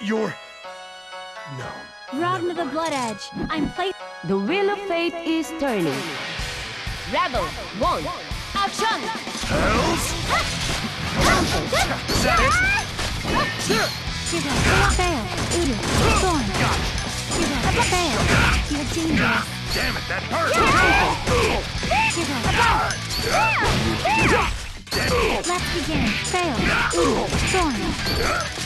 You're... No. Ragna the Blood Edge. I'm placed. The wheel of fate is turning. Rebel, one, action! Hells? Is that it? Shiva, fail. Udu, Thorn. Shiva, fail. You're dangerous. Damn it, that hurt! Shiva, Let's begin. Fail. Udu, Thorn.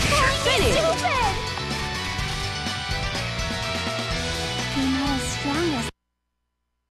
Finish.